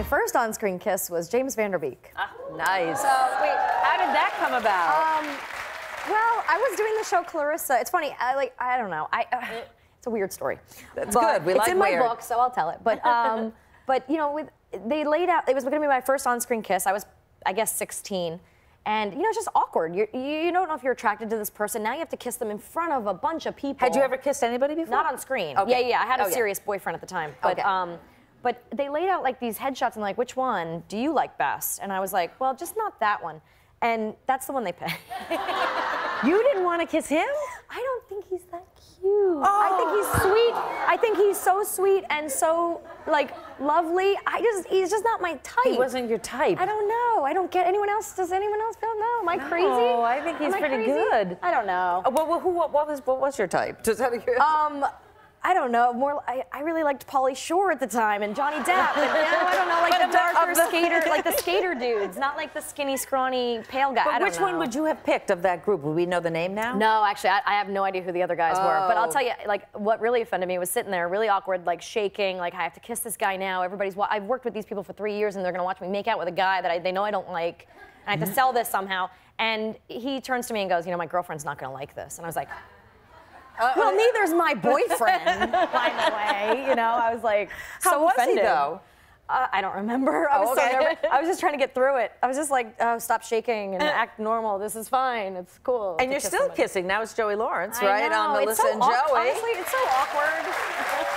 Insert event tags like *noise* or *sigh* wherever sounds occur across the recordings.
My first on-screen kiss was James Van Der Beek. Der Nice. So wait, How did that come about? um, well, I was doing the show Clarissa. It's funny. I like. I don't know. I. Uh, it's a weird story. That's But good. We like it's like in my book, so I'll tell it. But *laughs* um, but you know, with they laid out. It was going to be my first on-screen kiss. I was, I guess, 16. And you know, it's just awkward. You're, you you don't know if you're attracted to this person. Now you have to kiss them in front of a bunch of people. Had you ever kissed anybody before? Not on screen. Okay. Yeah, yeah. I had a Oh, yeah. serious boyfriend at the time. But Okay. um, but they laid out like these headshots and like, which one do you like best? And I was like, well, just not that one. And that's the one they picked. *laughs* You didn't want to kiss him? I don't think he's that cute. I think he's sweet. I think he's so sweet and so like lovely. I just he's just not my type. He wasn't your type. I don't know. I don't get anyone else. Does anyone else feel no? Am I crazy? No, I think he's Am pretty good. I don't know. Uh, Well, well, who, what, what was what was your type? Just out of curiosity. Um, I don't know. More, I, I really liked Pauly Shore at the time and Johnny Depp. And, know, I don't know, like *laughs* the darker the- skater, *laughs* like the skater dudes, not like the skinny, scrawny, pale guy. But which one would you have picked of that group? Would we know the name now? No, actually, I, I have no idea who the other guys were. But I'll Oh. tell you, like, what really offended me was sitting there, really awkward, like shaking, like I have to kiss this guy now. Everybody's. I've worked with these people for three years, and they're gonna watch me make out with a guy that I, they know I don't like, and I have to mm. sell this somehow. And he turns to me and goes, "You know, my girlfriend's not gonna like this." And I was like. Well, neither's my boyfriend, by the *laughs* way. You know, I was like, How so was he, offended. though? Uh, I don't remember. *laughs* I Oh, was okay. so nervous. I was just trying to get through it. I was just like, oh, stop shaking and act normal. This is fine. It's cool. And you're kiss still somebody. kissing. Now it's Joey Lawrence, I right? know, On it's Melissa so and Joey. Honestly, it's so awkward. *laughs*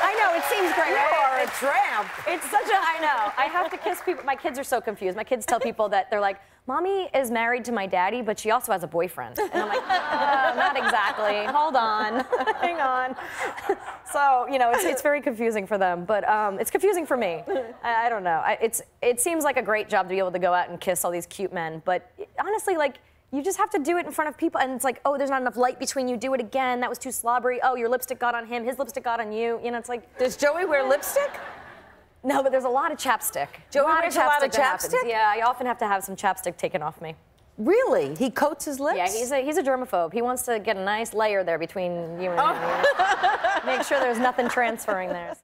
I know it seems great. you right? are a It's- tramp. It's such a. I know. I have to kiss people. My kids are so confused. My kids tell people that they're like, "Mommy is married to my daddy, but she also has a boyfriend." And I'm like, uh, "Not exactly. Hold on, *laughs* hang on." So you know, it's, it's very confusing for them, but um, it's confusing for me. *laughs* I, I don't know. I, it's it seems like a great job to be able to go out and kiss all these cute men, but honestly, like. You just have to do it in front of people, and it's like, oh, there's not enough light between you. Do it again. That was too slobbery. Oh, your lipstick got on him. His lipstick got on you. You know, it's like, Does Joey wear lipstick? no, but there's a lot of chapstick. Joey lot wears a lot of chapstick? Yeah, I often have to have some chapstick taken off me. Really? He coats his lips? Yeah, he's a he's a germaphobe. He wants to get a nice layer there between you and Oh. know? *laughs* Make sure there's nothing transferring there.